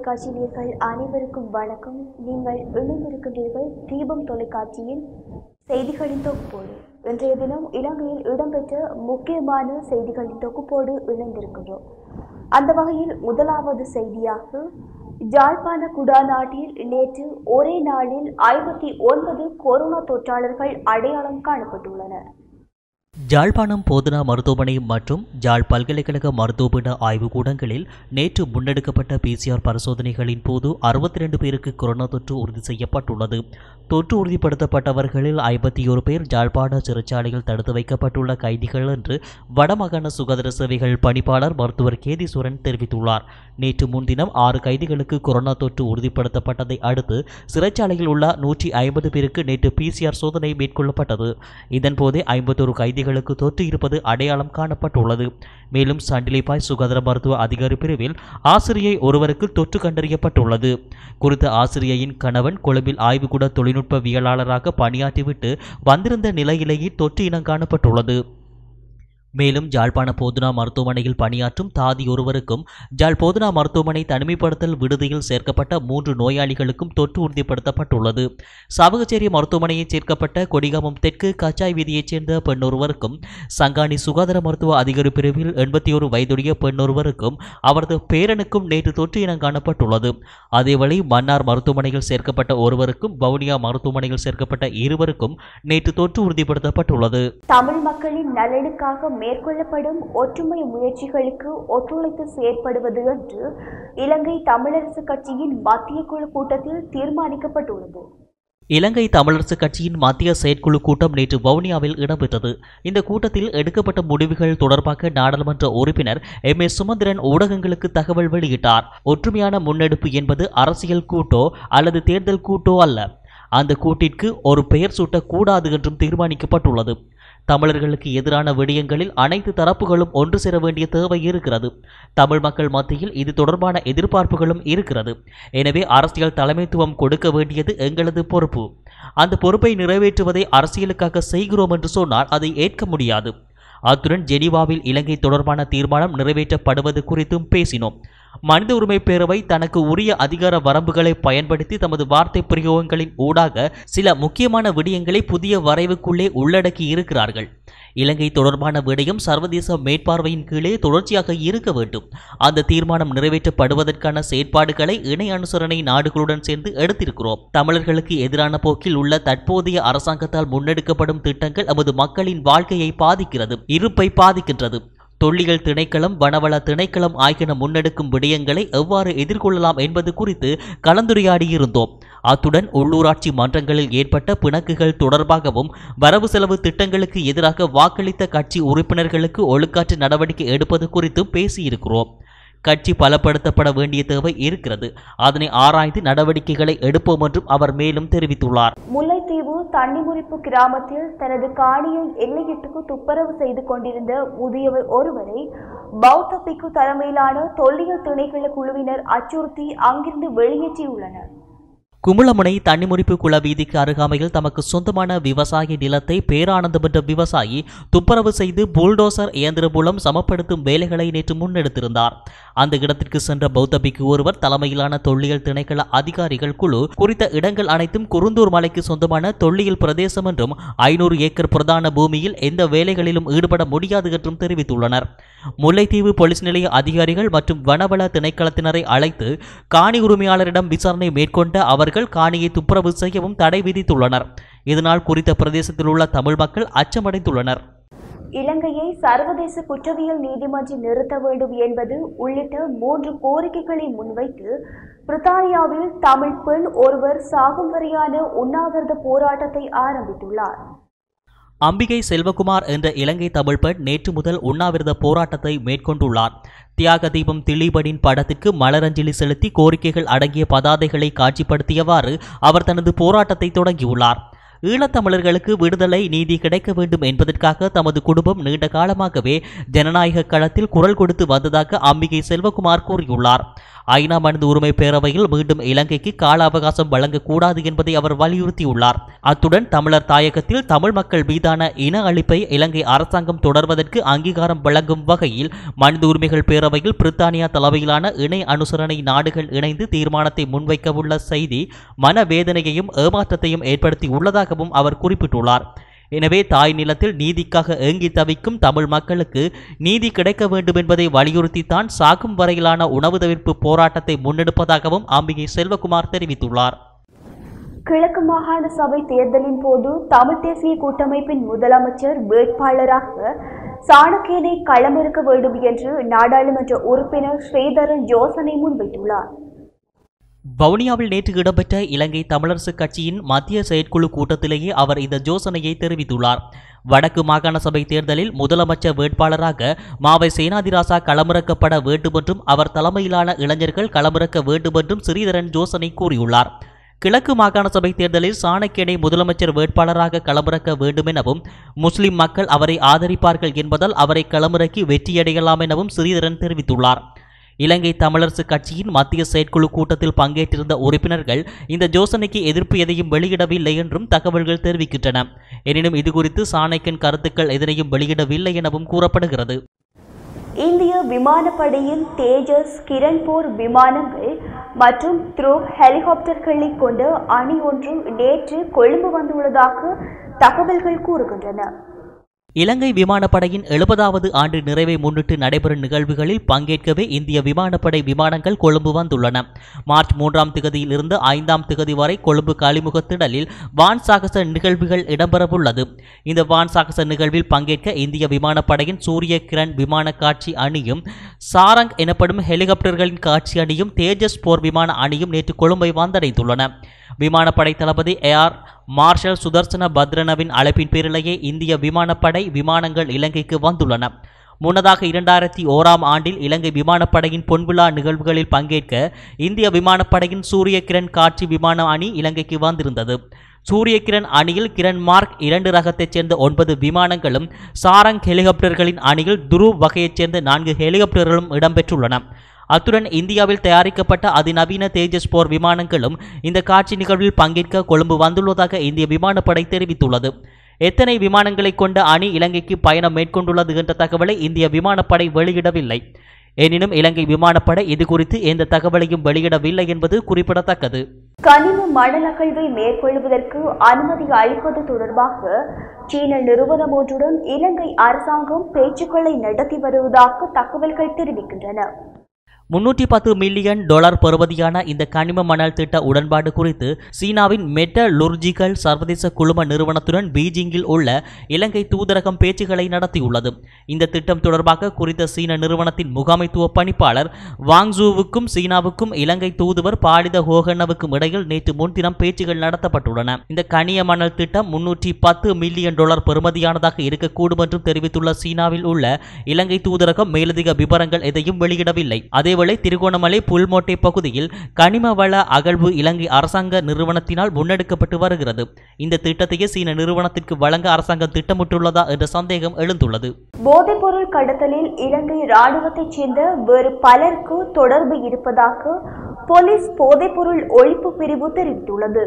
தொலைக்காட்சி நேர்கள் அனைவருக்கும் வணக்கம். நீங்கள் இணைந்திருக்கின்றீர்கள் தீபம் தொலைக்காட்சியின் செய்திகளின் தொகுப்போடு. இன்றைய தினம் இலங்கையில் இடம்பெற்ற முக்கியமான செய்திகளின் தொகுப்போடு இணைந்திருக்கின்றோம் அந்த வகையில் முதலாவது செய்தியாக ஜாழ்ப்பாண குடாநாட்டில் நேற்று ஒரே நாளில் ஐம்பத்தி ஒன்பது கொரோனா தொற்றாளர்கள் அடையாளம் காணப்பட்டுள்ளனர். ஜாழ்ப்பாணம் போதனா மருத்துவமனை மற்றும் ஜாழ் பல்கலைக்கழக மருத்துவபீட ஆய்வுக்கூடங்களில் நேற்று முன்னெடுக்கப்பட்ட பிசிஆர் பரிசோதனைகளின் போது அறுபத்தி ரெண்டு பேருக்கு கொரோனா தொற்று உறுதி செய்யப்பட்டுள்ளது. தொற்று உறுதிப்படுத்தப்பட்டவர்களில் ஐம்பத்தி ஒரு பேர் ஜாழ்ப்பாண சிறைச்சாலையில் தடுத்து வைக்கப்பட்டுள்ள கைதிகள் என்று வடமாகாண சுகாதார சேவைகள் பணிப்பாளர் மருத்துவர் கேதீஸ்வரன் தெரிவித்துள்ளார். நேற்று முன்தினம் ஆறு கைதிகளுக்கு கொரோனா தொற்று உறுதிப்படுத்தப்பட்டதை அடுத்து சிறைச்சாலையில் உள்ள நூற்றி ஐம்பது பேருக்கு நேற்று பிசிஆர் சோதனை மேற்கொள்ளப்பட்டது. இதன்போதே ஐம்பத்தொரு நோயாளிகளுக்கு தொற்று இருப்பது அடையாளம் காணப்பட்டுள்ளது. மேலும் சண்டிலிப்பாய் சுகாதார மருத்துவ அதிகாரி பிரிவில் ஆசிரியை ஒருவருக்கு தொற்று கண்டறியப்பட்டுள்ளது. குறித்த ஆசிரியையின் கணவன் கொழும்பில் ஆய்வுக்கூட தொழில்நுட்பவியலாளராக பணியாற்றிவிட்டு வந்திருந்த நிலையிலேயே தொற்று இனம் காணப்பட்டுள்ளது. மேலும் ஜாழ்ப்பாண போதுனா மருத்துவமனையில் பணியாற்றும் தாதி ஒருவருக்கும் ஜாழ் போதுனா மருத்துவமனை தனிமைப்படுத்தல் விடுதியில் சேர்க்கப்பட்ட மூன்று நோயாளிகளுக்கும் தொற்று உறுதிப்படுத்தப்பட்டுள்ளது. சாவகச்சேரி மருத்துவமனையில் சேர்க்கப்பட்ட கொடிகாமம் தெற்கு கச்சாய் வீதியைச் சேர்ந்த பெண்ணொருவருக்கும் சங்காணி சுகாதார மருத்துவ அதிகாரி பிரிவில் எண்பத்தி ஒரு வயதுடைய பெண்ணொருவருக்கும் அவரது பேரனுக்கும் நேற்று தொற்று இனம் காணப்பட்டுள்ளது. அதேவேளை மன்னார் மருத்துவமனையில் சேர்க்கப்பட்ட ஒருவருக்கும் வவுனியா மருத்துவமனையில் சேர்க்கப்பட்ட இருவருக்கும் நேற்று தொற்று உறுதிப்படுத்தப்பட்டுள்ளது. தமிழ் மக்களின் நலனுக்காக மேற்கொள்ளப்படும் ஒற்றுமை முயற்சிகளுக்கு ஒத்துழைத்து செயற்படுவது என்று இலங்கை தமிழரசு கட்சியின் மத்திய குழு கூட்டத்தில் தீர்மானிக்கப்பட்டுள்ளது. இலங்கை தமிழரசு கட்சியின் மத்திய செயற்குழு கூட்டம் நேற்று வவுனியாவில் இடம்பெற்றது. இந்த கூட்டத்தில் எடுக்கப்பட்ட முடிவுகள் தொடர்பாக நாடாளுமன்ற உறுப்பினர் எம். ஏ. சுமந்திரன் ஊடகங்களுக்கு தகவல் வெளியிட்டார். ஒற்றுமையான முன்னெடுப்பு என்பது அரசியல் கூட்டோ அல்லது தேர்தல் கூட்டோ அல்ல. அந்த கூட்டிற்கு ஒரு பெயர் சூட்டக்கூடாது என்றும் தீர்மானிக்கப்பட்டுள்ளது. தமிழர்களுக்கு எதிரான விடயங்களில் அனைத்து தரப்புகளும் ஒன்று சேர வேண்டிய தேவை இருக்கிறது. தமிழ் மக்கள் மத்தியில் இது தொடர்பான எதிர்பார்ப்புகளும் இருக்கிறது. எனவே அரசியல் தலைமைத்துவம் கொடுக்க வேண்டியது எங்களது பொறுப்பு. அந்த பொறுப்பை நிறைவேற்றுவதை அரசியலுக்காக செய்கிறோம் என்று சொன்னால் அதை ஏற்க முடியாது. அத்துடன் ஜெனீவாவில் இலங்கை தொடர்பான தீர்மானம் நிறைவேற்றப்படுவது குறித்தும் பேசினோம். மனித உரிமை பேரவை தனக்கு உரிய அதிகார வரம்புகளை பயன்படுத்தி தமது வார்த்தை பிரயோகங்களின் ஊடாக சில முக்கியமான விடயங்களை புதிய வரைவுக்குள்ளே உள்ளடக்கி இருக்கிறார்கள். இலங்கை தொடர்பான விடயம் சர்வதேச மேற்பார்வையின் கீழே தொடர்ச்சியாக இருக்க வேண்டும். அந்த தீர்மானம் நிறைவேற்றப்படுவதற்கான செயற்பாடுகளை இணை அனுசரணை நாடுகளுடன் சேர்ந்து எடுத்திருக்கிறோம். தமிழர்களுக்கு எதிரான போக்கில் உள்ள தற்போதைய அரசாங்கத்தால் முன்னெடுக்கப்படும் திட்டங்கள் நமது மக்களின் வாழ்க்கையை பாதிக்கிறது இருப்பை பாதிக்கின்றது. தொல்லியல் திணைக்களம் வனவள திணைக்களம் ஆகியன முன்னெடுக்கும் விடயங்களை எவ்வாறு எதிர்கொள்ளலாம் என்பது குறித்து கலந்துரையாடியிருந்தோம். அத்துடன் உள்ளூராட்சி மன்றங்களில் ஏற்பட்ட பிணக்குகள் தொடர்பாகவும் வரவு செலவு திட்டங்களுக்கு எதிராக வாக்களித்த கட்சி உறுப்பினர்களுக்கு ஒழுக்காற்று நடவடிக்கை எடுப்பது குறித்தும் பேசியிருக்கிறோம். கட்சி பலப்படுத்தப்பட வேண்டிய தேவை இருக்கிறது. அதனை ஆராய்ந்து நடவடிக்கைகளை எடுப்போம் என்றும் அவர் மேலும் தெரிவித்துள்ளார். முல்லைத்தீவு தண்ணிமுறிப்பு கிராமத்தில் தனது காணியை எல்லையிட்டுக்கு துப்பரவு செய்து கொண்டிருந்த முதியவர் ஒருவரை பௌத்த பிக்கு தலைமையிலான தொல்லியல் திணைக்கள குழுவினர் அச்சுறுத்தி அங்கிருந்து வெளியேற்றியுள்ளனர். குமுளமுனை தண்ணிமுறிப்பு குள வீதிக்கு அருகாமையில் தமக்கு சொந்தமான விவசாய நிலத்தை பேரானந்தம் என்ற விவசாயி துப்புரவு செய்து புல்டோசர் இயந்திரம் மூலம் சமப்படுத்தும் வேலைகளை நேற்று முன்னெடுத்திருந்தார். அந்த இடத்திற்கு சென்ற பௌத்த பிக்கு ஒருவர் தலைமையிலான தொல்லியல் திணைக்கள அதிகாரிகள் குழு குறித்த இடங்கள் அனைத்தும் குருந்தூர் மலைக்கு சொந்தமான தொல்லியல் பிரதேசம் என்றும் ஐநூறு ஏக்கர் பிரதான பூமியில் எந்த வேலைகளிலும் ஈடுபட முடியாது என்றும் தெரிவித்துள்ளனர். முல்லைத்தீவு போலீஸ் நிலைய அதிகாரிகள் மற்றும் வனவள திணைக்களத்தினரை அழைத்து காணி உரிமையாளரிடம் விசாரணை மேற்கொண்ட அவர் அவர்கள் காணியை துப்புரவு செய்யவும் தடை விதித்துள்ளனர். இதனால் குறித்த பிரதேசத்தில் உள்ள தமிழ் மக்கள் அச்சமடைந்துள்ளனர். இலங்கையை சர்வதேச குற்றவியல் நீதிமன்றம் நிறுத்த வேண்டும் என்பது உள்ளிட்ட மூன்று கோரிக்கைகளை முன்வைத்து பிரித்தானியாவில் தமிழ் பெண் ஒருவர் சாகும் வரையான உண்ணாவிரத போராட்டத்தை ஆரம்பித்துள்ளார். அம்பிகை செல்வகுமார் என்ற இலங்கை தமிழ் பெண் நேற்று முதல் உண்ணாவிரத போராட்டத்தை மேற்கொண்டுள்ளார். தியாக தீபம் திலீபனின் படத்திற்கு மலரஞ்சலி செலுத்தி கோரிக்கைகள் அடங்கிய பதாதைகளை காட்சிப்படுத்தியவாறு அவர் தனது போராட்டத்தை தொடங்கியுள்ளார். ஈழத்தமிழர்களுக்கு விடுதலை நீதி கிடைக்க வேண்டும் என்பதற்காக தமது குடும்பம் நீண்ட காலமாகவே ஜனநாயக களத்தில் குரல் கொடுத்து வந்ததாக அம்பிகை செல்வகுமார் கூறியுள்ளார். ஐநா மனித உரிமை பேரவையில் மீண்டும் இலங்கைக்கு கால அவகாசம் வழங்கக்கூடாது என்பதை அவர் வலியுறுத்தியுள்ளார். அத்துடன் தமிழர் தாயகத்தில் தமிழ் மக்கள் மீதான இன அழிப்பை இலங்கை அரசாங்கம் தொடர்வதற்கு அங்கீகாரம் வழங்கும் வகையில் மனித உரிமைகள் பேரவையில் பிரித்தானியா தலைமையிலான இணை அனுசரணை நாடுகள் இணைந்து தீர்மானத்தை முன்வைக்கவுள்ள செய்தி மனவேதனையையும் ஏமாற்றத்தையும் ஏற்படுத்தி உள்ளதாகவும் அவர் குறிப்பிட்டுள்ளார். எனவே தாய் நிலத்தில் நீதிக்காக ஏங்கி தவிக்கும் தமிழ் மக்களுக்கு நீதி கிடைக்க வேண்டும் என்பதை வலியுறுத்தித்தான் சாகும் வரையிலான உணவு தவிர்ப்பு போராட்டத்தை முன்னெடுப்பதாகவும் அம்பிகை செல்வகுமார் தெரிவித்துள்ளார். கிழக்கு மாகாண சபை தேர்தலின் போது தமிழ் தேசிய கூட்டமைப்பின் முதலமைச்சர் வேட்பாளராக சாணக்கியனை களமிறக்க வேண்டும் என்று நாடாளுமன்ற உறுப்பினர் ஸ்ரீதரன் யோசனை முன்வைத்துள்ளார். வவுனியாவில் நேற்று இடம்பெற்ற இலங்கை தமிழரசுக் கட்சியின் மத்திய செயற்குழு கூட்டத்திலேயே அவர் இந்த யோசனையை தெரிவித்துள்ளார். வடக்கு மாகாண சபை தேர்தலில் முதலமைச்சர் வேட்பாளராக மாவை சேனாதிராசா களமிறக்கப்பட வேண்டுமென்றும் அவர் தலைமையிலான இளைஞர்கள் களமிறக்க வேண்டுமென்றும் ஸ்ரீதரன் யோசனை கூறியுள்ளார். கிழக்கு மாகாண சபை தேர்தலில் சாணக்கியனை முதலமைச்சர் வேட்பாளராக களமிறக்க வேண்டுமெனவும் முஸ்லிம் மக்கள் அவரை ஆதரிப்பார்கள் என்பதால் அவரை களமிறக்கி வெற்றியடையலாம் எனவும் ஸ்ரீதரன் தெரிவித்துள்ளார். இலங்கை தமிழரசு கட்சியின் மத்திய செயற்குழு கூட்டத்தில் பங்கேற்றிருந்த உறுப்பினர்கள் இந்த யோசனைக்கு எதிர்ப்பு எதையும் வெளியிடவில்லை என்றும் தகவல்கள் தெரிவிக்கின்றன. எனினும் இதுகுறித்து சாணக்கியன் கருத்துக்கள் எதனையும் வெளியிடவில்லை எனவும் கூறப்படுகிறது. இந்திய விமானப்படையின் தேஜஸ் கிரண் போர் விமானங்கள் மற்றும் த்ரூ ஹெலிகாப்டர்களை கொண்டு அணி ஒன்று நேற்று கொழும்பு வந்துள்ளதாக தகவல்கள் கூறுகின்றன. இலங்கை விமானப்படையின் எழுபதாவது ஆண்டு நிறைவை முன்னிட்டு நடைபெறும் நிகழ்வுகளில் பங்கேற்கவே இந்திய விமானப்படை விமானங்கள் கொழும்பு வந்துள்ளன. மார்ச் மூன்றாம் திகதியிலிருந்து ஐந்தாம் திகதி வரை கொழும்பு காலிமுக திடலில் வான் சாகச நிகழ்வுகள் இடம்பெறவுள்ளது. இந்த வான் சாகச நிகழ்வில் பங்கேற்க இந்திய விமானப்படையின் சூரிய கிரண் விமான காட்சி அணியும் சாரங் எனப்படும் ஹெலிகாப்டர்களின் காட்சி அணியும் தேஜஸ் போர் விமான அணியும் நேற்று கொழும்பை வந்தடைந்துள்ளன. விமானப்படை தளபதி ஏஆர் மார்ஷல் சுதர்சன பத்ரனவின் அழைப்பின் பேரிலேயே இந்திய விமானப்படை விமானங்கள் இலங்கைக்கு வந்துள்ளன. முன்னதாக இரண்டாயிரத்தி ஓராம் ஆண்டில் இலங்கை விமானப்படையின் பொன்விழா நிகழ்வுகளில் பங்கேற்க இந்திய விமானப்படையின் சூரிய கிரண் காட்சி விமான அணி இலங்கைக்கு வந்திருந்தது. சூரிய கிரண் அணியில் கிரண் மார்க் இரண்டு ரகத்தைச் சேர்ந்த ஒன்பது விமானங்களும் சாரங் ஹெலிகாப்டர்களின் அணியில் துருவ் வகையைச் சேர்ந்த நான்கு ஹெலிகாப்டர்களும் இடம்பெற்றுள்ளன. அத்துடன் இந்தியாவில் தயாரிக்கப்பட்ட அதிநவீன தேஜஸ் போர் விமானங்களும் இந்த காட்சி நிகழ்வில் பங்கேற்க கொழும்பு வந்துள்ளதாக இந்திய விமானப்படை தெரிவித்துள்ளது. எத்தனை விமானங்களை கொண்ட அணி இலங்கைக்கு பயணம் மேற்கொண்டுள்ளது என்ற தகவலை இந்திய விமானப்படை வெளியிடவில்லை. எனினும் இலங்கை விமானப்படை இதுகுறித்து எந்த தகவலையும் வெளியிடவில்லை என்பது குறிப்பிடத்தக்கது. கனிம மணல் அகழ்வை மேற்கொள்வதற்கு அனுமதி அளிப்பது தொடர்பாக சீன நிறுவனம் ஒன்றுடன் இலங்கை அரசாங்கம் பேச்சுக்களை நடத்தி வருவதாக தகவல்கள் தெரிவிக்கின்றன. முன்னூற்றி பத்து மில்லியன் டாலர் பெறுமதியான இந்த கனிம மணல் திட்ட உடன்பாடு குறித்து சீனாவின் மெட்டலுர்ஜிக்கல் சர்வதேச குழும நிறுவனத்துடன் பீஜிங்கில் உள்ள இலங்கை தூதரகம் பேச்சுகளை நடத்தியுள்ளது. இந்த திட்டம் தொடர்பாக குறித்த சீன நிறுவனத்தின் முகாமைத்துவ பணிப்பாளர் வாங்ஜூவுக்கும் சீனாவுக்கும் இலங்கை தூதுவர் பாலித ஹோகனவுக்கும் இடையில் நேற்று முன்தினம் பேச்சுகள் நடத்தப்பட்டுள்ளன. இந்த கனிய மணல் திட்டம் முன்னூற்றி பத்து மில்லியன் டாலர் பெறுமதியானதாக இருக்கக்கூடும் என்றும் தெரிவித்துள்ள சீனாவில் உள்ள இலங்கை தூதரகம் மேலதிக விவரங்கள் எதையும் வெளியிடவில்லை. அதே அதேவேளை திருகோணமலை புல்மோட்டை பகுதியில் கனிம வள அகழ்வு இலங்கை அரசாங்க நிறுவனத்தினால் முன்னெடுக்கப்பட்டு வருகிறது. இந்த திட்டத்தையே சீன நிறுவனத்திற்கு வழங்க அரசாங்கம் திட்டமிட்டுள்ளதா என்ற சந்தேகம் எழுந்துள்ளது. போதைப்பொருள் கடத்தலில் இலங்கை ராணுவத்தைச் சேர்ந்த வேறு பலருக்கு தொடர்பு இருப்பதாக போலீஸ் போதைப்பொருள் ஒழிப்பு பிரிவு தெரிவித்துள்ளது.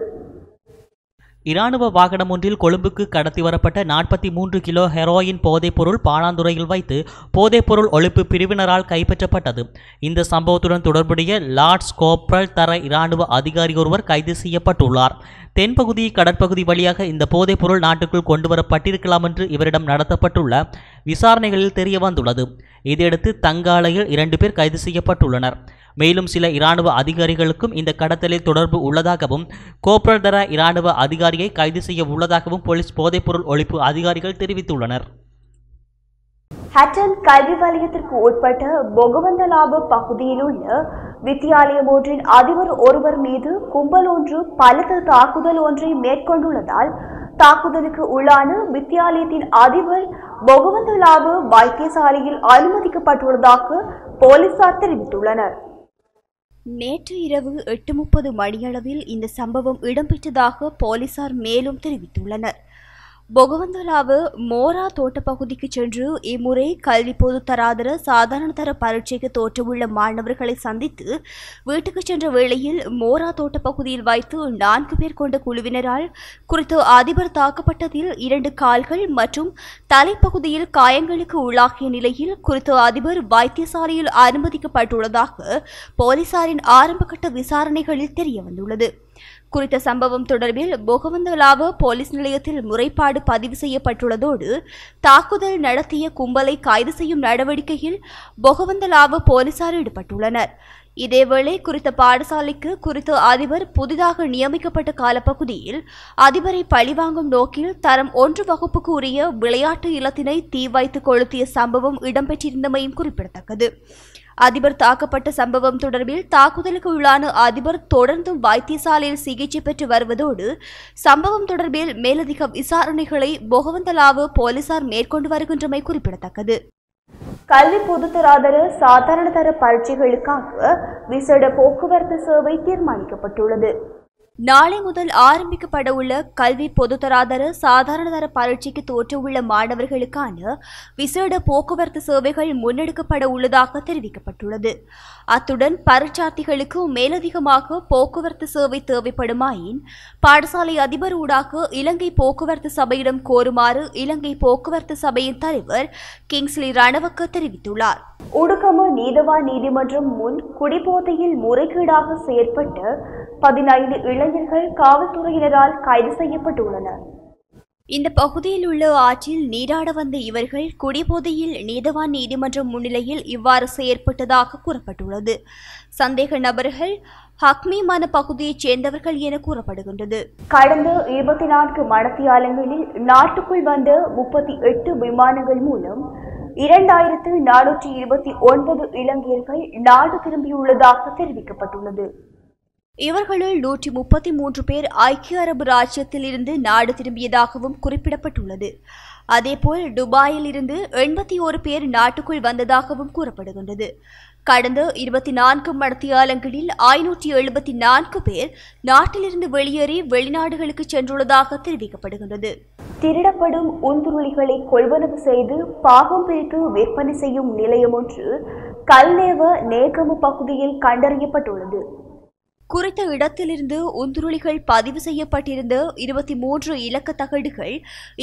இராணுவ வாகனம் ஒன்றில் கொழும்புக்கு கடத்தி வரப்பட்ட நாற்பத்தி மூன்று கிலோ ஹெரோயின் போதைப்பொருள் பாணாந்துறையில் வைத்து போதைப்பொருள் ஒழிப்பு பிரிவினரால் கைப்பற்றப்பட்டது. இந்த சம்பவத்துடன் தொடர்புடைய லார்ட்ஸ் கோப்ரல் தர இராணுவ அதிகாரி ஒருவர் கைது செய்யப்பட்டுள்ளார். தென்பகுதி கடற்பகுதி வழியாக இந்த போதைப்பொருள் நாட்டுக்குள் கொண்டு வரப்பட்டிருக்கலாம் என்று இவரிடம் நடத்தப்பட்டுள்ள விசாரணைகளில் தெரிய வந்துள்ளது இதையடுத்து தங்காலையில் இரண்டு பேர் கைது செய்யப்பட்டுள்ளனர். மேலும் சில இராணுவ அதிகாரிகளுக்கும் இந்த கடத்தலில் தொடர்பு உள்ளதாகவும் கோப்ரதர இராணுவ அதிகாரியை கைது செய்ய உள்ளதாகவும் போலீஸ் போதைப்பொருள் ஒழிப்பு அதிகாரிகள் தெரிவித்துள்ளனர். ஹட்டன் கல்வி வலயத்திற்கு உட்பட்ட பொகவந்தலாபு பகுதியில் உள்ள வித்தியாலயம் ஒன்றின் அதிபர் ஒருவர் மீது கும்பல் ஒன்று பலத்த தாக்குதல் ஒன்றை மேற்கொண்டுள்ளதால் தாக்குதலுக்கு உள்ளான வித்தியாலயத்தின் அதிபர் பொகவந்தலாபு வைத்தியசாலையில் அனுமதிக்கப்பட்டுள்ளதாக போலீசார் தெரிவித்துள்ளனர். நேற்று இரவு எட்டு முப்பது மணியளவில் இந்த சம்பவம் இடம்பெற்றதாக போலீசார் மேலும் தெரிவித்துள்ளனர். பொகவந்தலாவு மோரா தோட்ட பகுதிக்கு சென்று இம்முறை கல்வி பொது தராதர சாதாரண தர பரீட்சைக்கு தோற்றவுள்ள மாணவர்களை சந்தித்து வீட்டுக்கு சென்ற வேளையில் மோரா தோட்ட பகுதியில் வைத்து நான்கு பேர் கொண்ட குழுவினரால் குறித்து அதிபர் தாக்கப்பட்டதில் இரண்டு கால்கள் மற்றும் தலைப்பகுதியில் காயங்களுக்கு உள்ளாகிய நிலையில் குறித்த அதிபர் வைத்தியசாலையில் அனுமதிக்கப்பட்டுள்ளதாக போலீசாரின் ஆரம்பகட்ட விசாரணைகளில் தெரியவந்துள்ளது. குறித்த சம்பவம் தொடர்பில் பொகவந்தலாவ போலீஸ் நிலையத்தில் முறைப்பாடு பதிவு செய்யப்பட்டுள்ளதோடு தாக்குதல் நடத்திய கும்பலை கைது செய்யும் நடவடிக்கையில் பொகவந்தலாவ போலீசார் ஈடுபட்டுள்ளனர். இதேவேளை குறித்த பாடசாலைக்கு குறித்த அதிபர் புதிதாக நியமிக்கப்பட்ட காலப்பகுதியில் அதிபரை பழிவாங்கும் நோக்கில் தரம் ஒன்று வகுப்புக்கு உரிய விளையாட்டு இல்லத்தினை தீ வைத்து கொளுத்திய சம்பவம் இடம்பெற்றிருந்தமையும் குறிப்பிடத்தக்கது. அதிபர் தாக்கப்பட்ட சம்பவம் தொடர்பில் தாக்குதலுக்கு உள்ளான அதிபர் தொடர்ந்தும் வைத்தியசாலையில் சிகிச்சை பெற்று வருவதோடு சம்பவம் தொடர்பில் மேலதிக விசாரணைகளை பொகவந்தலாவு போலீசார் மேற்கொண்டு வருகின்றமை குறிப்பிடத்தக்கது. கல்வி பொதுத்தராதர சாதாரண தர பரீட்சைகளுக்காக விசேட போக்குவரத்து சேவை தீர்மானிக்கப்பட்டுள்ளது. நாளை முதல் ஆரம்பிக்கப்பட உள்ள கல்வி பொதுத்தராதர சாதாரண தர பரீட்சைக்கு தோற்றவுள்ள மாணவர்களுக்கான விசேட போக்குவரத்து சேவைகள் முன்னெடுக்கப்பட உள்ளதாக தெரிவிக்கப்பட்டுள்ளது. அத்துடன் பரீட்சார்த்திகளுக்கு மேலதிகமாக போக்குவரத்து சேவை தேவைப்படுமாயின் பாடசாலை அதிபர் ஊடாக இலங்கை போக்குவரத்து சபையிடம் கோருமாறு இலங்கை போக்குவரத்து சபையின் தலைவர் கிங்ஸ்லி ரணவக்க தெரிவித்துள்ளார். உடுக்கம நீதவான் நீதிமன்றம் முன் குடிபோதையில் முறைகேடாக செயற்பட்டு பதினைந்து இளைஞர்கள் காவல்துறையினரால் கைது செய்யப்பட்டுள்ளனர். இந்த பகுதியில் உள்ள ஆற்றில் நீராட வந்த இவர்கள் குடிபோதையில் நீதவான் நீதிமன்றம் முன்னிலையில் இவ்வாறு செயற்பட்டதாக கூறப்பட்டுள்ளது. சந்தேக நபர்கள் ஹக்மீமான பகுதியைச் சேர்ந்தவர்கள் என கூறப்படுகின்றது. கடந்த இருபத்தி நான்கு மணத்தியாலங்களில் நாட்டுக்குள் வந்த முப்பத்தி எட்டு விமானங்கள் மூலம் இரண்டாயிரத்து நானூற்றி இருபத்தி ஒன்பது இலங்கையர்கள் நாடு திரும்பியுள்ளதாக தெரிவிக்கப்பட்டுள்ளது. இவர்களில் நூற்றி முப்பத்தி மூன்று பேர் ஐக்கிய அரபு ராஜ்யத்தில் இருந்து நாடு திரும்பியதாகவும் குறிப்பிடப்பட்டுள்ளது. அதேபோல் துபாயில் இருந்து எண்பத்தி ஓரு பேர் நாட்டுக்குள் வந்ததாகவும் கூறப்படுகின்றது. கடந்த இருபத்தி நான்கு மடத்தியாலங்களில் ஐநூற்றி எழுபத்தி நான்கு பேர் நாட்டிலிருந்து வெளியேறி வெளிநாடுகளுக்கு சென்றுள்ளதாக தெரிவிக்கப்படுகின்றது. திருடப்படும் உந்துருளிகளை கொள்வனவு செய்து பாகம் பிரித்து விற்பனை செய்யும் நிலையம் ஒன்று கல்நேவ நேகமு பகுதியில் கண்டறியப்பட்டுள்ளது. குறித்த இடத்திலிருந்து உந்துருளிகள் பதிவு செய்யப்பட்டிருந்த இருபத்தி மூன்று இலக்க தகடுகள்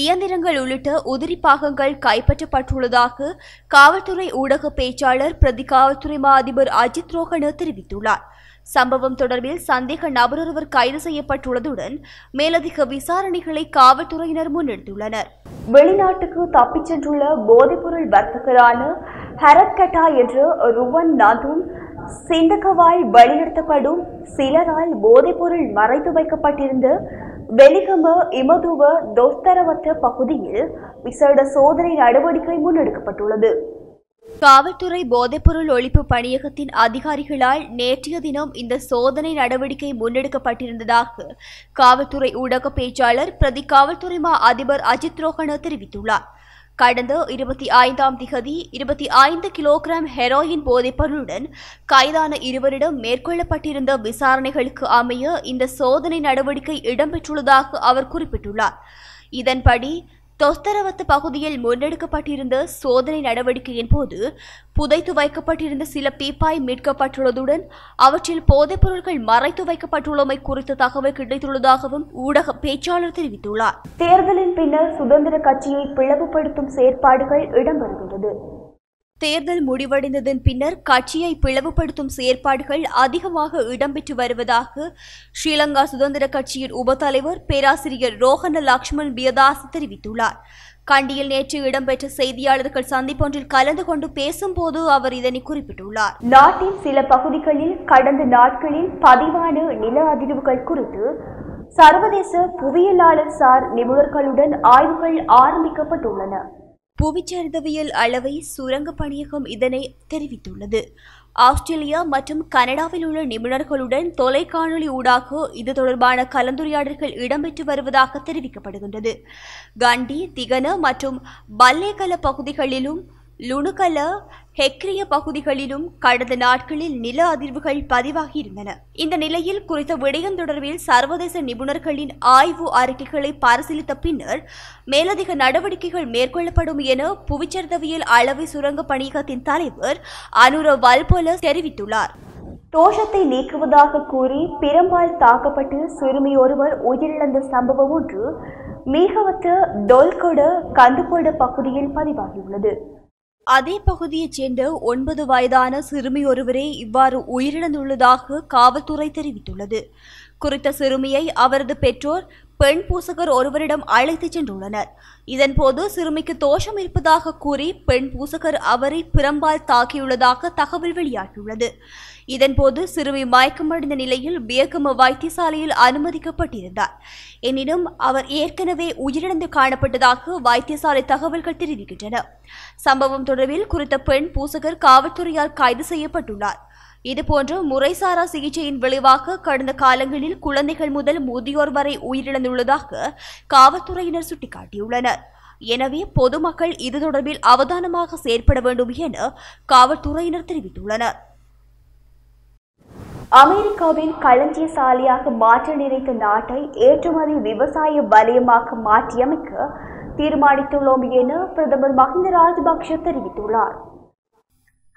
இயந்திரங்கள் உள்ளிட்ட உதிரி பாகங்கள் கைப்பற்றப்பட்டுள்ளதாக காவல்துறை ஊடக பேச்சாளர் பிரதி காவல்துறை மா அதிபர் அஜித் ரோஹன தெரிவித்துள்ளார். சம்பவம் தொடர்பில் சந்தேக நபர் ஒருவர் கைது செய்யப்பட்டுள்ளதுடன் மேலதிக விசாரணைகளை காவல்துறையினர் முன்னெடுத்துள்ளனர். வெளிநாட்டுக்கு தப்பிச் சென்றுள்ள போதைப்பொருள் வர்த்தகரான ஹரத் கட்டா என்ற ருவன் நாதூன் சிந்தகவால் வழிநடத்தப்படும் சிலரால் போதைப்பொருள் மறைத்து வைக்கப்பட்டிருந்த வெலிகம இமதுவ தோஸ்தரவத்த பகுதியில் விசேட சோதனை நடவடிக்கை முன்னெடுக்கப்பட்டுள்ளது. காவல்துறை போதைப்பொருள் ஒழிப்பு பணியகத்தின் அதிகாரிகளால் நேற்றைய தினம் இந்த சோதனை நடவடிக்கை முன்னெடுக்கப்பட்டிருந்ததாக காவல்துறை ஊடக பேச்சாளர் பிரதி காவல்துறை மா அதிபர் அஜித் ரோஹன தெரிவித்துள்ளார். கடந்த இருபத்தி ஐந்தாம் திகதி இருபத்தி ஐந்து கிலோகிராம் ஹெரோயின் போதைப்பொருளுடன் கைதான இருவரிடம் மேற்கொள்ளப்பட்டிருந்த விசாரணைகளுக்கு அமைய இந்த சோதனை நடவடிக்கை இடம்பெற்றுள்ளதாக அவர் குறிப்பிட்டுள்ளார். இதன்படி தொஸ்தரவத்து பகுதியில் முன்னெடுக்கப்பட்டிருந்த சோதனை நடவடிக்கையின் போது புதைத்து வைக்கப்பட்டிருந்த சில பீப்பாய் மீட்கப்பட்டுள்ளதுடன் அவற்றில் போதைப் பொருட்கள் மறைத்து வைக்கப்பட்டுள்ளமை குறித்த தகவல் கிடைத்துள்ளதாகவும் ஊடக பேச்சாளர் தெரிவித்துள்ளார். தேர்தலின் பின்னர் சுதந்திர கட்சியை பிளவுபடுத்தும் செயற்பாடுகள் இடம்பெறுகின்றது. தேர்தல் முடிவடைந்ததன் பின்னர் கட்சியை பிளவுபடுத்தும் செயற்பாடுகள் அதிகமாக இடம்பெற்று வருவதாக ஸ்ரீலங்கா சுதந்திர கட்சியின் உபத்தலைவர் பேராசிரியர் ரோஹன லக்ஷ்மண் பியதாஸ் தெரிவித்துள்ளார். கண்டியில் நேற்று இடம்பெற்ற செய்தியாளர்கள் சந்திப்பொன்றில் கலந்து கொண்டு பேசும்போது அவர் இதனை குறிப்பிட்டுள்ளார். நாட்டின் சில பகுதிகளில் கடந்த நாட்களில் பதிவான நில அதிர்வுகள் குறித்து சர்வதேச புவியியலாளர் சார் நிபுணர்களுடன் ஆய்வுகள் ஆரம்பிக்கப்பட்டுள்ளன. புவிச்சரிதவியல் அளவை சுரங்க பணியகம் இதனை தெரிவித்துள்ளது. ஆஸ்திரேலியா மற்றும் கனடாவில் உள்ள நிபுணர்களுடன் தொலைக்காணொலி ஊடாக இது தொடர்பான கலந்துரையாடல்கள் இடம்பெற்று வருவதாக தெரிவிக்கப்படுகின்றது. கண்டி திகன மற்றும் பல்லேகல பகுதிகளிலும் லுணுகல ஹெக்ரிய பகுதிகளிலும் கடந்த நாட்களில் நில அதிர்வுகள் பதிவாகியிருந்தன. இந்த நிலையில் குறித்த விடயம் தொடர்பில் சர்வதேச நிபுணர்களின் ஆய்வு அறிக்கைகளை பரிசீலித்த பின்னர் மேலதிக நடவடிக்கைகள் மேற்கொள்ளப்படும் என புவிச்சரிதவியல் அளவை சுரங்க பணியகத்தின் தலைவர் அனுர வல்போல தெரிவித்துள்ளார். தோஷத்தை நீக்குவதாக கூறி பிரம்பால் தாக்கப்பட்டு சிறுமி ஒருவர் உயிரிழந்த சம்பவம் ஒன்று மீகவத்த டொல்கொட கந்துகொட பகுதியில் பதிவாகியுள்ளது. அதே பகுதியைச் சேர்ந்த ஒன்பது வயதான சிறுமி ஒருவரே இவ்வாறு உயிரிழந்துள்ளதாக காவல்துறை தெரிவித்துள்ளது. குறித்த சிறுமியை அவரது பெற்றோர் பெண் பூசகர் ஒருவரிடம் அழைத்துச் சென்றுள்ளனர். இதன்போது சிறுமிக்கு தோஷம் இருப்பதாக கூறி பெண் பூசகர் அவரை பிரம்பால் தாக்கியுள்ளதாக தகவல் வெளியாகியுள்ளது. இதன்போது சிறுமி மயக்கமடைந்த நிலையில் வியக்கம வைத்தியசாலையில் அனுமதிக்கப்பட்டிருந்தார். எனினும் அவர் ஏற்கனவே உயிரிழந்து காணப்பட்டதாக வைத்தியசாலை தகவல்கள் தெரிவிக்கின்றன. சம்பவம் தொடர்பில் குறித்த பெண் பூசகர் காவல்துறையால் கைது செய்யப்பட்டுள்ளார். இதுபோன்று முறைசாரா சிகிச்சையின் விளைவாக கடந்த காலங்களில் குழந்தைகள் முதல் முதியோர் வரை உயிரிழந்துள்ளதாக காவல்துறையினர் சுட்டிக்காட்டியுள்ளனர். எனவே பொதுமக்கள் இது தொடர்பில் அவதானமாக செயற்பட வேண்டும் என காவல்துறையினர் தெரிவித்துள்ளனர். அமெரிக்காவின் களஞ்சிய சாலையாக மாற்ற நினைத்த நாட்டை ஏற்றுமதி விவசாய வலயமாக மாற்றியமைக்க தீர்மானித்துள்ளோம் என பிரதமர் மஹிந்த ராஜபக்ஷ தெரிவித்துள்ளார்.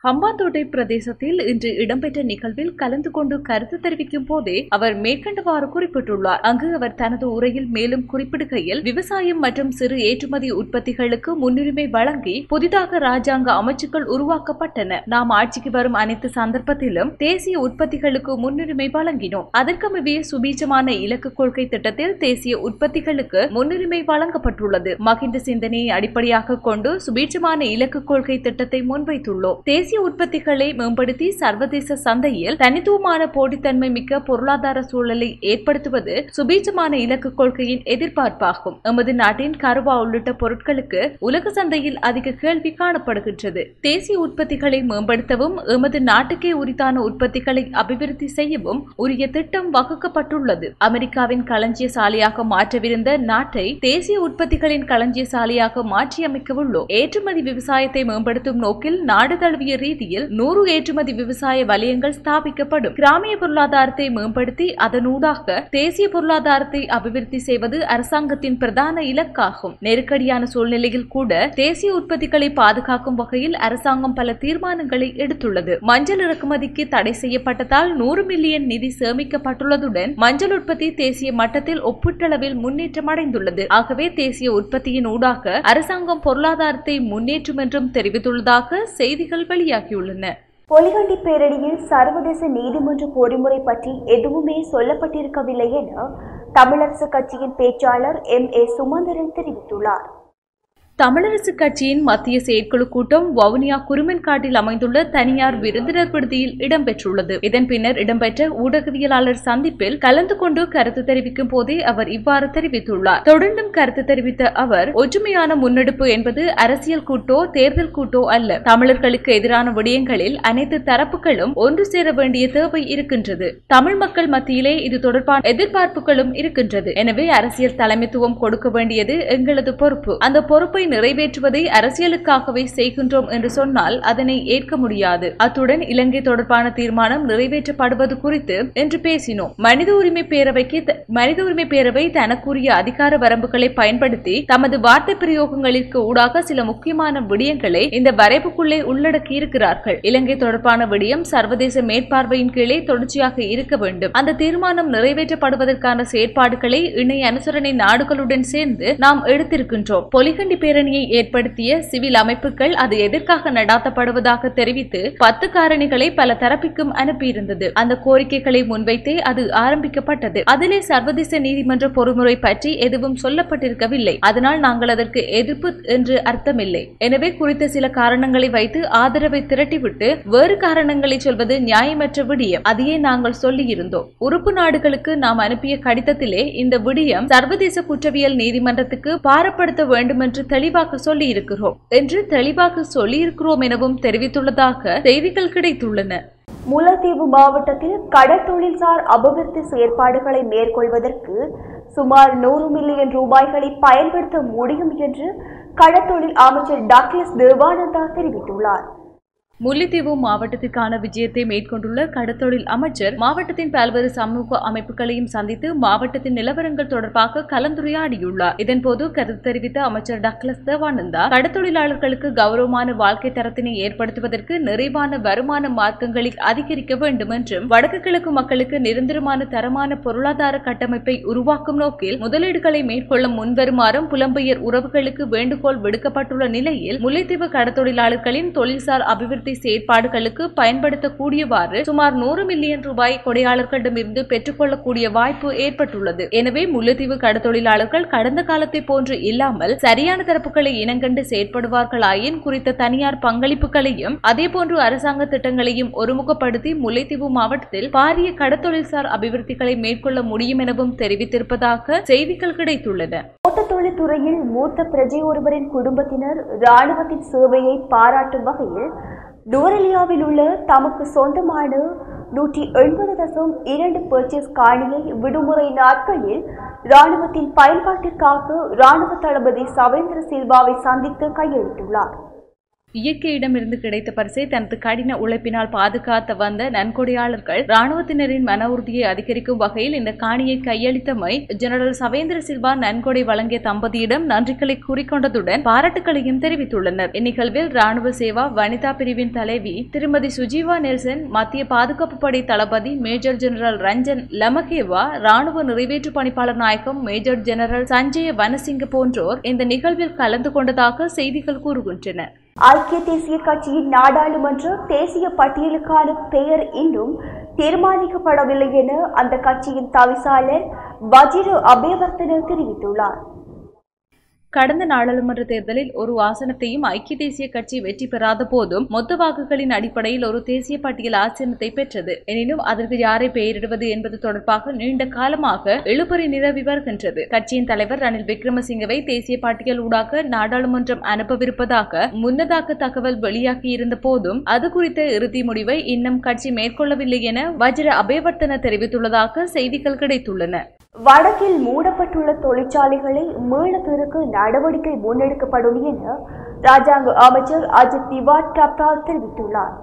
ஹம்பாந்தோட்டை பிரதேசத்தில் இன்று இடம்பெற்ற நிகழ்வில் கலந்து கொண்டு கருத்து தெரிவிக்கும் போதே அவர் மேற்கண்டவாறு குறிப்பிட்டுள்ளார். அங்கு அவர் தனது உரையில் மேலும் குறிப்பிடுகையில் விவசாயம் மற்றும் சிறு ஏற்றுமதி உற்பத்திகளுக்கு முன்னுரிமை வழங்கி புதிதாக ராஜாங்க அமைச்சுக்கள் உருவாக்கப்பட்டன. நாம் ஆட்சிக்கு வரும் அனைத்து சந்தர்ப்பத்திலும் தேசிய உற்பத்திகளுக்கு முன்னுரிமை வழங்கினோம். அதற்கமைவே சுபீட்சமான இலக்கு கொள்கை திட்டத்தில் தேசிய உற்பத்திகளுக்கு முன்னுரிமை வழங்கப்பட்டுள்ளது. மகிந்த சிந்தனையை அடிப்படையாக கொண்டு சுபீட்சமான இலக்கு கொள்கை திட்டத்தை முன்வைத்துள்ளோம். தேசிய தேசிய உற்பத்திகளை மேம்படுத்தி சர்வதேச சந்தையில் தனித்துவமான போட்டித்தன்மை மிக்க பொருளாதார சூழலை ஏற்படுத்துவது சுபீட்சமான இலக்கு கொள்கையின் எதிர்பார்ப்பாகும். எமது நாட்டின் கருவா உள்ளிட்ட பொருட்களுக்கு உலக சந்தையில் அதிக கேள்வி காணப்படுகின்றது. தேசிய உற்பத்திகளை மேம்படுத்தவும் எமது நாட்டுக்கே உரித்தான உற்பத்திகளை அபிவிருத்தி செய்யவும் உரிய திட்டம் வகுக்கப்பட்டுள்ளது. அமெரிக்காவின் களஞ்சிய சாலையாக மாற்றவிருந்த நாட்டை தேசிய உற்பத்திகளின் களஞ்சிய சாலையாக மாற்றியமைக்கவுள்ளோம். ஏற்றுமதி விவசாயத்தை மேம்படுத்தும் நோக்கில் நாடு தழுவிய ரீதியில் நூறு ஏற்றுமதி விவசாய வலயங்கள் ஸ்தாபிக்கப்படும். கிராமிய பொருளாதாரத்தை மேம்படுத்தி அதனூடாக தேசிய பொருளாதாரத்தை அபிவிருத்தி செய்வது அரசாங்கத்தின் பிரதான இலக்காகும். நெருக்கடியான சூழ்நிலையில் கூட தேசிய உற்பத்திகளை பாதுகாக்கும் வகையில் அரசாங்கம் பல தீர்மானங்களை எடுத்துள்ளது. மஞ்சள் இறக்குமதிக்கு தடை செய்யப்பட்டதால் நூறு மில்லியன் நிதி சேமிக்கப்பட்டுள்ளதுடன் மஞ்சள் உற்பத்தி தேசிய மட்டத்தில் ஒப்பீட்டளவில் முன்னேற்றம் அடைந்துள்ளது ஆகவே தேசிய உற்பத்தியின் ஊடாக அரசாங்கம் பொருளாதாரத்தை முன்னேற்றும் என்றும் தெரிவித்துள்ளதாக செய்திகள் வெளியாகியுள்ளன. பொலிகண்டி பேரணியில் சர்வதேச நீதிமன்ற பொறிமுறை பற்றி எதுவுமே சொல்லப்பட்டிருக்கவில்லை என தமிழரசு கட்சியின் பேச்சாளர் எம் ஏ சுமந்திரன் தெரிவித்துள்ளார். தமிழரசு கட்சியின் மத்திய செயற்குழு கூட்டம் வவுனியா குருமென்காட்டில் அமைந்துள்ள தனியார் விருந்தினர் விடுதியில் இடம்பெற்றுள்ளது. இதன் பின்னர் இடம்பெற்ற ஊடகவியலாளர் சந்திப்பில் கலந்து கொண்டு கருத்து தெரிவிக்கும் போதே அவர் இவ்வாறு தெரிவித்துள்ளார். தொடர்ந்தும் கருத்து தெரிவித்த அவர் ஒற்றுமையான முன்னெடுப்பு என்பது அரசியல் கூட்டோ தேர்தல் கூட்டோ அல்ல. தமிழர்களுக்கு எதிரான விடயங்களில் அனைத்து தரப்புகளும் ஒன்று சேர வேண்டிய தேவை இருக்கின்றது. தமிழ் மக்கள் மத்தியிலே இது தொடர்பான எதிர்பார்ப்புகளும் இருக்கின்றது. எனவே அரசியல் தலைமைத்துவம் கொடுக்க வேண்டியது எங்களது பொறுப்பு. அந்த பொறுப்பை நிறைவேற்றுவதை அரசியலுக்காகவே செய்கின்றோம் என்று சொன்னால் அதனை ஏற்க முடியாது. அத்துடன் இலங்கை தொடர்பான தீர்மானம் நிறைவேற்றப்படுவது குறித்து என்று பேசினோம். மனித உரிமை பேரவைக்கு மனித உரிமை பேரவை தனக்குரிய அதிகார வரம்புகளை பயன்படுத்தி தமது வார்த்தை பிரயோகங்களிற்கு ஊடாக சில முக்கியமான விடயங்களை இந்த வரைவுக்குள்ளே உள்ளடக்கி இருக்கிறார்கள். இலங்கை தொடர்பான விடயம் சர்வதேச மேற்பார்வையின் கீழே தொடர்ச்சியாக இருக்க வேண்டும். அந்த தீர்மானம் நிறைவேற்றப்படுவதற்கான செயற்பாடுகளை இணை அனுசரணை நாடுகளுடன் சேர்ந்து நாம் எடுத்திருக்கின்றோம். பொலிகண்டி பேர் பேரணியை ஏற்படுத்திய சிவில் அமைப்புகள் அது எதற்காக நடாத்தப்படுவதாக தெரிவித்து பத்து காரணிகளை பல தரப்பிற்கும் அனுப்பியிருந்தது. அந்த கோரிக்கைகளை முன்வைத்தே அது ஆரம்பிக்கப்பட்டது. அதிலே சர்வதேச நீதிமன்ற பொறுமுறை பற்றி எதுவும் சொல்லப்பட்டிருக்கவில்லை. அதனால் நாங்கள் அதற்கு எதிர்ப்பு என்று அர்த்தமில்லை. எனவே குறித்த சில காரணங்களை வைத்து ஆதரவை திரட்டிவிட்டு வேறு காரணங்களை சொல்வது நியாயமற்ற விடியம். அதையே நாங்கள் சொல்லியிருந்தோம். உறுப்பு நாடுகளுக்கு நாம் அனுப்பிய கடிதத்திலே இந்த விடியம் சர்வதேச குற்றவியல் நீதிமன்றத்துக்கு பாரப்படுத்த வேண்டும் என்று தெளிவாக சொல்லி இருக்கிறோம் என்று தெளிவாக சொல்லியிருக்கிறோம் எனவும் தெரிவித்துள்ளதாக செய்திகள் கிடைத்துள்ளன. முல்லைத்தீவு மாவட்டத்தில் கடற்தொழில்சார் அபிவிருத்தி செயற்பாடுகளை மேற்கொள்வதற்கு சுமார் நூறு மில்லியன் ரூபாய்களை பயன்படுத்த முடியும் என்று கடற்தொழில் அமைச்சர் டாக்லஸ் தேவானந்தா தெரிவித்துள்ளார். முல்லைத்தீவு மாவட்டத்திற்கான விஜயத்தை மேற்கொண்டுள்ள கடத்தொழில் அமைச்சர் மாவட்டத்தின் பல்வேறு சமூக அமைப்புகளையும் சந்தித்து மாவட்டத்தின் நிலவரங்கள் தொடர்பாக கலந்துரையாடியுள்ளார். இதன்போது கருத்து தெரிவித்த அமைச்சர் டக்ளஸ் தேவானந்தா கடத்தொழிலாளர்களுக்கு கௌரவமான வாழ்க்கை தரத்தினை ஏற்படுத்துவதற்கு நிறைவான வருமான மார்க்கங்களை அதிகரிக்க வேண்டும் என்றும் வடக்கு கிழக்கு மக்களுக்கு நிரந்தரமான தரமான பொருளாதார கட்டமைப்பை உருவாக்கும் நோக்கில் முதலீடுகளை மேற்கொள்ள முன்வருமாறும் புலம்பெயர் உறவுகளுக்கு வேண்டுகோள் விடுக்கப்பட்டுள்ள நிலையில் முல்லைத்தீவு கடத்தொழிலாளர்களின் தொழில்சார் அபிவிருத்தி செயற்பாடுகளுக்கு பயன்படுத்தக்கூடியவாறு சுமார் நூறு மில்லியன் ரூபாய் கொடையாளர்களிடமிருந்து பெற்றுக்கொள்ளக்கூடிய வாய்ப்பு ஏற்பட்டுள்ளது. எனவே முல்லைத்தீவு கடத்தொழிலாளர்கள் கடந்த காலத்தை போன்று இல்லாமல் சரியான தரப்புகளை இனங்கண்டு செயற்படுவார்களாயின் குறித்த தனியார் பங்களிப்புகளையும் அதேபோன்று அரசாங்க திட்டங்களையும் ஒருமுகப்படுத்தி முல்லைத்தீவு மாவட்டத்தில் பாரிய கடத்தொழில்சார் அபிவிருத்திகளை மேற்கொள்ள முடியும் எனவும் தெரிவித்திருப்பதாக செய்திகள் கிடைத்துள்ளன. தோட்டத்தொழில் துறையில் மூத்த பிரஜை ஒருவரின் குடும்பத்தினர் இராணுவத்தின் சேவையை பாராட்டும் வகையில் நூரலியாவில் உள்ள தமக்கு சொந்தமான நூற்றி எண்பது தசம் இரண்டு பர்ச்சேஸ் காணியை விடுமுறை நாட்களில் இராணுவத்தின் பயன்பாட்டிற்காக இராணுவ தளபதி சவேந்திர சில்வாவை சந்தித்து கையெழுத்துள்ளார் இயற்கையிடமிருந்து கிடைத்த பரிசை தனது கடின உழைப்பினால் பாதுகாத்த வந்த நன்கொடையாளர்கள் ராணுவத்தினரின் மன உறுதியை அதிகரிக்கும் வகையில் இந்த காணியை கையளித்தமை ஜெனரல் சவேந்திர சில்வா நன்கொடை வழங்கிய தம்பதியிடம் நன்றிகளை கூறிக்கொண்டதுடன் பாராட்டுகளையும் தெரிவித்துள்ளனர். இந்நிகழ்வில் ராணுவ சேவா வனிதா பிரிவின் தலைவி திருமதி சுஜீவா நெல்சன் மத்திய பாதுகாப்பு படை தளபதி மேஜர் ஜெனரல் ரஞ்சன் லமகேவா ராணுவ நிறைவேற்று பணிப்பாளர் நாயகம் மேஜர் ஜெனரல் சஞ்சய வனசிங்க போன்றோர் இந்த நிகழ்வில் கலந்து கொண்டதாக செய்திகள் கூறுகின்றன. ஐக்கிய தேசிய கட்சியின் நாடாளுமன்ற தேசிய பட்டியலுக்கான பெயர் இன்னும் தீர்மானிக்கப்படவில்லை என அந்த கட்சியின் தவிசாளர் வஜிரு அபேவர்த்தன தெரிவித்துள்ளார். கடந்த நாடாளுமன்ற தேர்தலில் ஒரு ஆசனத்தையும் ஐக்கிய தேசிய கட்சி வெற்றி பெறாத போதும் மொத்த வாக்குகளின் அடிப்படையில் ஒரு தேசிய பட்டியல் ஆசனத்தை பெற்றது. எனினும் அதற்கு யாரை பெயரிடுவது என்பது தொடர்பாக நீண்ட காலமாக இழுபறி நிலவி வருகின்றது. கட்சியின் தலைவர் ரணில் விக்ரமசிங்கவை தேசிய பட்டியல் ஊடாக நாடாளுமன்றம் அனுப்பவிருப்பதாக முன்னதாக தகவல் வெளியாகியிருந்த போதும் அது குறித்த இறுதி முடிவை இன்னும் கட்சி மேற்கொள்ளவில்லை என வஜ்ர அபேவர்த்தன தெரிவித்துள்ளதாக செய்திகள் கிடைத்துள்ளன. வடக்கில் மூடப்பட்டுள்ள தொழிற்சாலைகளை மீள திறக்க நடவடிக்கை முன்னெடுக்கப்படும் என ராஜாங்க அமைச்சர் அஜித் திவாட் டப்ரால் தெரிவித்துள்ளார்.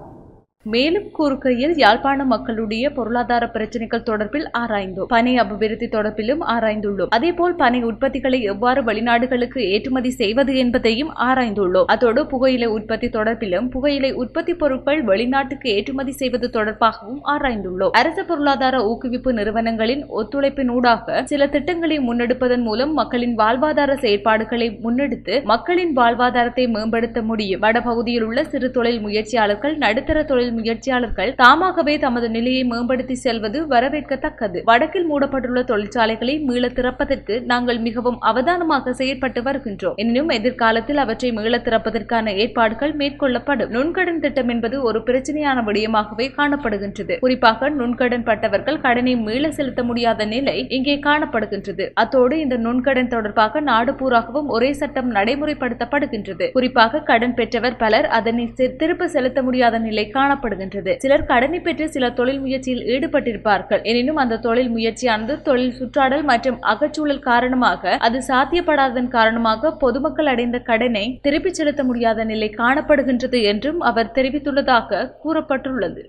மேலும் கூறுகையில் யாழ்ப்பாண மக்களுடைய பொருளாதார பிரச்சனைகள் தொடர்பில் ஆராய்ந்தோம். பனை அபிவிருத்தி தொடர்பிலும் ஆராய்ந்துள்ளோம். அதேபோல் பனை உற்பத்திகளை எவ்வாறு வெளிநாடுகளுக்கு ஏற்றுமதி செய்வது என்பதையும் ஆராய்ந்துள்ளோம். அதோடு புகையிலை உற்பத்தி தொடர்பிலும் புகையிலை உற்பத்தி பொருட்கள் வெளிநாட்டுக்கு ஏற்றுமதி செய்வது தொடர்பாகவும் ஆராய்ந்துள்ளோம். அரசு பொருளாதார ஊக்குவிப்பு நிறுவனங்களின் ஒத்துழைப்பினூடாக சில திட்டங்களை முன்னெடுப்பதன் மூலம் மக்களின் வாழ்வாதார செயற்பாடுகளை முன்னெடுத்து மக்களின் வாழ்வாதாரத்தை மேம்படுத்த முடியும். வடபகுதியில் உள்ள சிறு தொழில் முயற்சியாளர்கள் நடுத்தர தொழில் முயற்சியாளர்கள் தாமாகவே தமது நிலையை மேம்படுத்தி செல்வது வரவேற்கத்தக்கது. வடக்கில் மூடப்பட்டுள்ள தொழிற்சாலைகளை மீள திறப்பதற்கு நாங்கள் மிகவும் அவதானமாக செயற்பட்டு வருகின்றோம். எனினும் எதிர்காலத்தில் அவற்றை மீள திறப்பதற்கான ஏற்பாடுகள் மேற்கொள்ளப்படும். நுண்கடன் திட்டம் என்பது ஒரு பிரச்சனையான விடயமாகவே காணப்படுகின்றது. குறிப்பாக நுண்கடன் பட்டவர்கள் கடனை மீள செலுத்த முடியாத நிலை இங்கே காணப்படுகின்றது. அத்தோடு இந்த நுண்கடன் தொடர்பாக நாடு பூராகவும் ஒரே சட்டம் நடைமுறைப்படுத்தப்படுகின்றது. குறிப்பாக கடன் பெற்றவர் பலர் அதனை திருப்ப செலுத்த முடியாத நிலை காணப்படுகின்றது. சிலர் கடனை பெற்று சில தொழில் முயற்சியில் ஈடுபட்டிருப்பார்கள். எனினும் அந்த தொழில் முயற்சியானது தொழில் சுற்றாடல் மற்றும் அகச்சூழல் காரணமாக அது சாத்தியப்படாததன் காரணமாக பொதுமக்கள் அடைந்த கடனை திருப்பிச் செலுத்த முடியாத நிலை காணப்படுகின்றது என்றும் அவர் தெரிவித்துள்ளதாக கூறப்பட்டுள்ளது.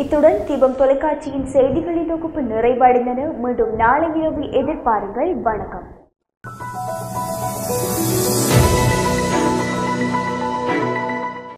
இத்துடன் தீபம் தொலைக்காட்சியின் செய்திகளின் தொகுப்பு நிறைவடைந்தன. மீண்டும் நாளை இரவு எதிர்பாருங்கள். வணக்கம்.